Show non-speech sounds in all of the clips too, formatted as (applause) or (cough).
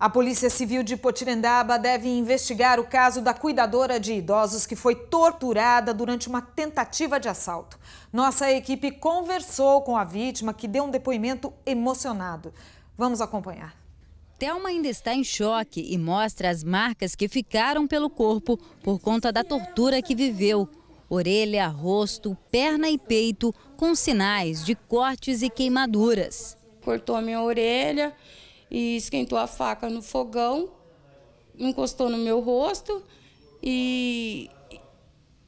A Polícia Civil de Potirendaba deve investigar o caso da cuidadora de idosos que foi torturada durante uma tentativa de assalto. Nossa equipe conversou com a vítima, que deu um depoimento emocionado. Vamos acompanhar. Thelma ainda está em choque e mostra as marcas que ficaram pelo corpo por conta da tortura que viveu. Orelha, rosto, perna e peito com sinais de cortes e queimaduras. Cortou a minha orelha e esquentou a faca no fogão, encostou no meu rosto e,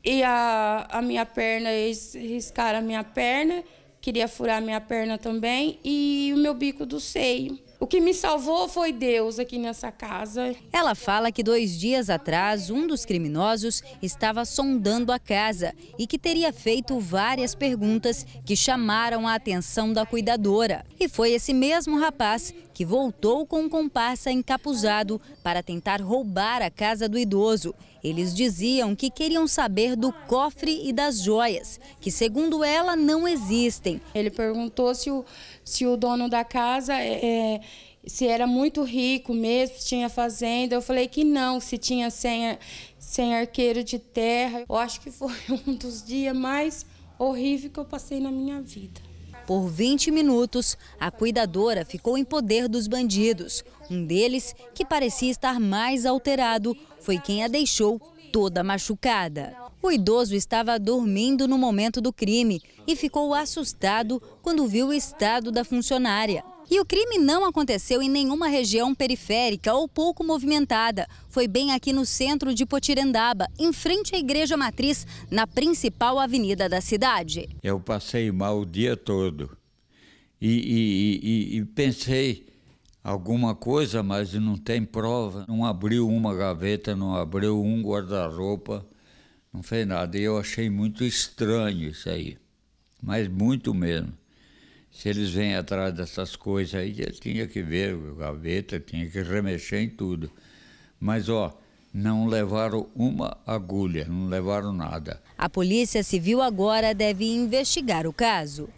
e a, a minha perna, eles riscaram a minha perna, queria furar a minha perna também e o meu bico do seio. O que me salvou foi Deus aqui nessa casa. Ela fala que dois dias atrás, um dos criminosos estava sondando a casa e que teria feito várias perguntas que chamaram a atenção da cuidadora. E foi esse mesmo rapaz que voltou com um comparsa encapuzado para tentar roubar a casa do idoso. Eles diziam que queriam saber do cofre e das joias, que segundo ela não existem. Ele perguntou se o, se o dono da casa é, é se era muito rico mesmo, se tinha fazenda. Eu falei que não, se tinha sem, sem arqueiro de terra. Eu acho que foi (laughs) um dos dias mais horríveis que eu passei na minha vida. Por 20 minutos, a cuidadora ficou em poder dos bandidos. Um deles, que parecia estar mais alterado, foi quem a deixou toda machucada. O idoso estava dormindo no momento do crime e ficou assustado quando viu o estado da funcionária. E o crime não aconteceu em nenhuma região periférica ou pouco movimentada. Foi bem aqui no centro de Potirendaba, em frente à Igreja Matriz, na principal avenida da cidade. Eu passei mal o dia todo e, e, e, e pensei alguma coisa, mas não tem prova. Não abriu uma gaveta, não abriu um guarda-roupa, não fez nada. E eu achei muito estranho isso aí, mas muito mesmo. Se eles vêm atrás dessas coisas aí, tinha que ver o gaveta, tinha que remexer em tudo. Mas, ó, não levaram uma agulha, não levaram nada. A Polícia Civil agora deve investigar o caso.